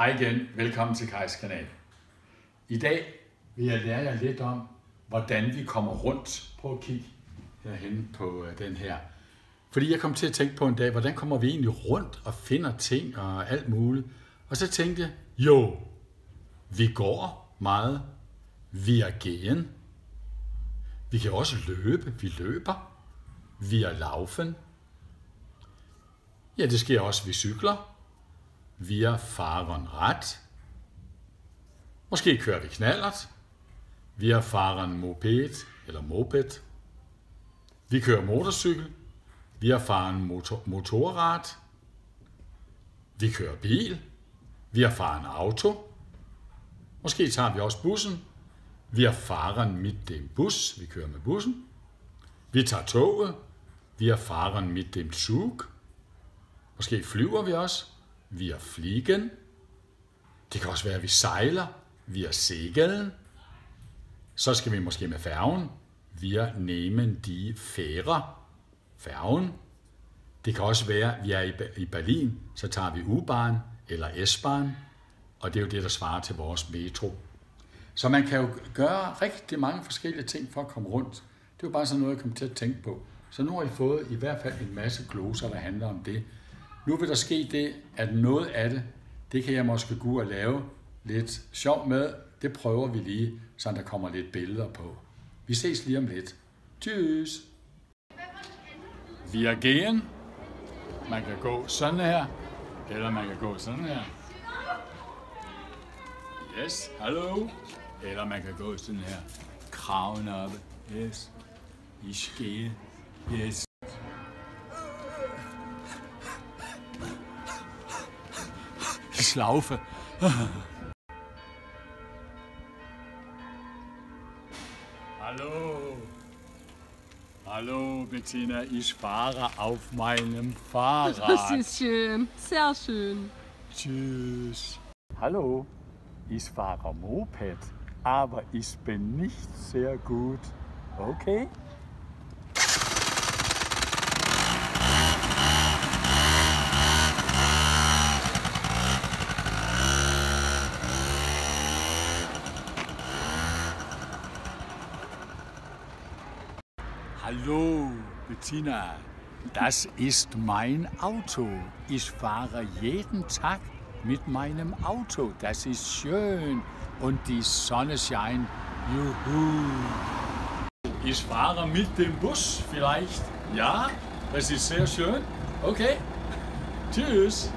Hej igen, velkommen til Kajs kanal. I dag vil jeg lære jer lidt om, hvordan vi kommer rundt. på at kigge herhen på øh, den her. Fordi jeg kom til at tænke på en dag, hvordan kommer vi egentlig rundt og finder ting og alt muligt. Og så tænkte jeg, jo, vi går meget. Vi er gen. Vi kan også løbe. Vi løber. Vi er laufen. Ja, det sker også, vi cykler. Vi er Rad. Måske kører vi knallert. Vi er moped eller moped. Vi kører motorcykel. Vi er motor, motorrad. Vi kører bil. Vi er auto. Måske tager vi også bussen. Vi er mit dem bus. Vi kører med bussen. Vi tager toget. Vi er mit dem Zug. Måske flyver vi også. Vi fliegen. Det kan også være, at vi sejler. Vi er seglen. Så skal vi måske med færgen. Vi er nehmen die Fähre. Færgen. Det kan også være, at vi er i Berlin, så tager vi U-bahn eller S-bahn, og det er jo det, der svarer til vores metro. Så man kan jo gøre rigtig mange forskellige ting for at komme rundt. Det er jo bare sådan noget, jeg kom til at tænke på. Så nu har I fået i hvert fald en masse gloser, der handler om det. Nu vil der ske det, at noget af det, det kan jeg måske gå og lave lidt sjov med. Det prøver vi lige, så der kommer lidt billeder på. Vi ses lige om lidt. Tschüss! Vi er gen. Man kan gå sådan her, eller man kan gå sådan her. Yes, hallo. Eller man kan gå sådan her. Kraven oppe. Yes. I skede. Yes. Schlaufe. Hallo. Hallo, Bettina, ich fahre auf meinem Fahrrad. Das ist schön, sehr schön. Tschüss. Hallo, ich fahre Moped, aber ich bin nicht sehr gut. Okay? Hallo, Bettina. Das ist mein Auto. Ich fahre jeden Tag mit meinem Auto. Das ist schön. Und die Sonne scheint. Juhu. Ich fahre mit dem Bus vielleicht. Ja, das ist sehr schön. Okay. Tschüss.